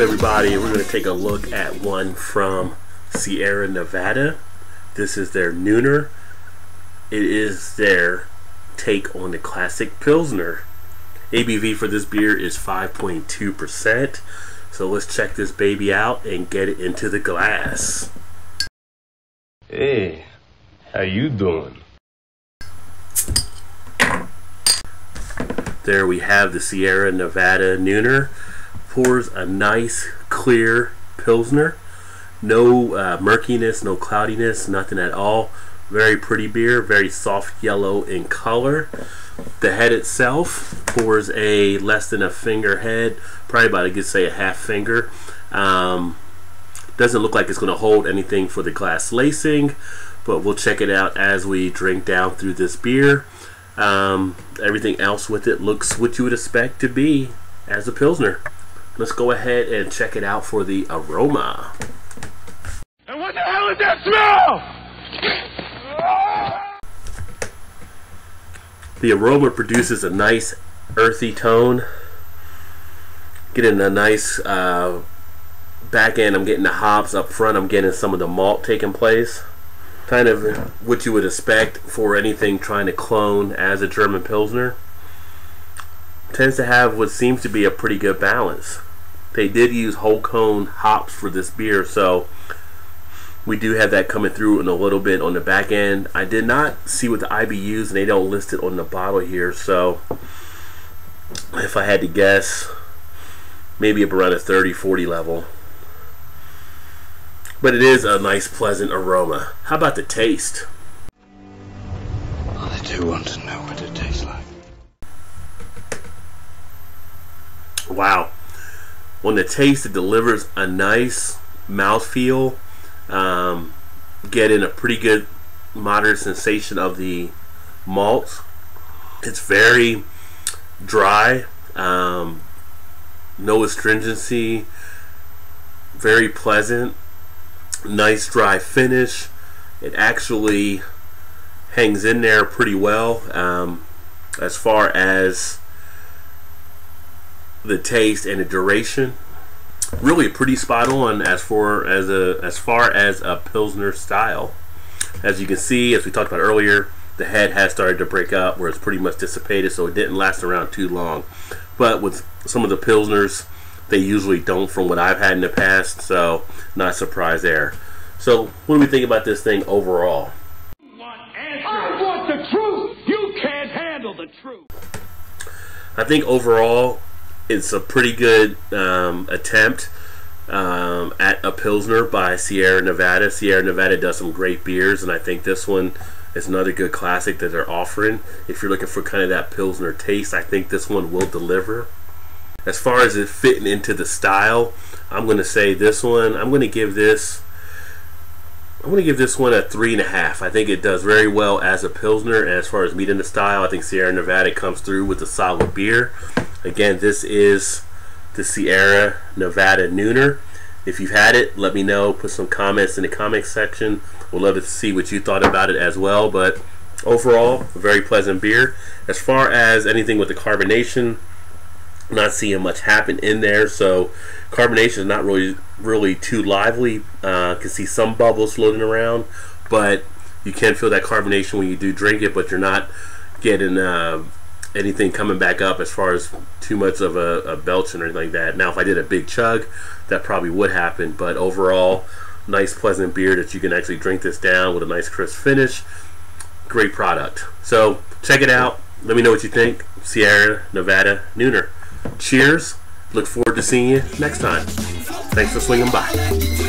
Everybody? We're going to take a look at one from Sierra Nevada. This is their Nooner. It is their take on the classic Pilsner. ABV for this beer is 5.2%. So let's check this baby out and get it into the glass. Hey, how you doing? There we have the Sierra Nevada Nooner pours a nice clear pilsner. No uh, murkiness no cloudiness nothing at all. Very pretty beer very soft yellow in color. The head itself pours a less than a finger head probably about I could say a half finger. Um, doesn't look like it's going to hold anything for the glass lacing but we'll check it out as we drink down through this beer. Um, everything else with it looks what you would expect to be as a pilsner Let's go ahead and check it out for the aroma. And what the hell is that smell? The aroma produces a nice earthy tone. Getting a nice uh, back end, I'm getting the hops up front, I'm getting some of the malt taking place. Kind of what you would expect for anything trying to clone as a German Pilsner. Tends to have what seems to be a pretty good balance. They did use whole cone hops for this beer, so we do have that coming through in a little bit on the back end. I did not see what the IBUs, and they don't list it on the bottle here, so if I had to guess, maybe up around a 30-40 level. But it is a nice, pleasant aroma. How about the taste? I do want to know Wow. On the taste it delivers a nice mouthfeel um, getting a pretty good moderate sensation of the malt. It's very dry um, no astringency very pleasant nice dry finish. It actually hangs in there pretty well um, as far as the taste and the duration. Really pretty spot on as for as a as far as a pilsner style. As you can see as we talked about earlier the head has started to break up where it's pretty much dissipated so it didn't last around too long. But with some of the pilsners they usually don't from what I've had in the past so not surprised there. So what do we think about this thing overall? I want the truth! You can't handle the truth! I think overall it's a pretty good um, attempt um, at a Pilsner by Sierra Nevada. Sierra Nevada does some great beers, and I think this one is another good classic that they're offering. If you're looking for kind of that Pilsner taste, I think this one will deliver. As far as it fitting into the style, I'm going to say this one, I'm going to give this I'm going to give this one a three and a half. I think it does very well as a Pilsner. And as far as meeting the style, I think Sierra Nevada comes through with a solid beer. Again, this is the Sierra Nevada Nooner. If you've had it, let me know. Put some comments in the comments section. We'd love to see what you thought about it as well. But overall, a very pleasant beer. As far as anything with the carbonation, not seeing much happen in there. So carbonation is not really really too lively. Uh, can see some bubbles floating around, but you can feel that carbonation when you do drink it. But you're not getting uh, anything coming back up as far as too much of a, a belching or anything like that. Now, if I did a big chug, that probably would happen. But overall, nice pleasant beer that you can actually drink this down with a nice crisp finish. Great product. So check it out. Let me know what you think. Sierra Nevada Nooner. Cheers. Look forward to seeing you next time. Thanks for swinging by.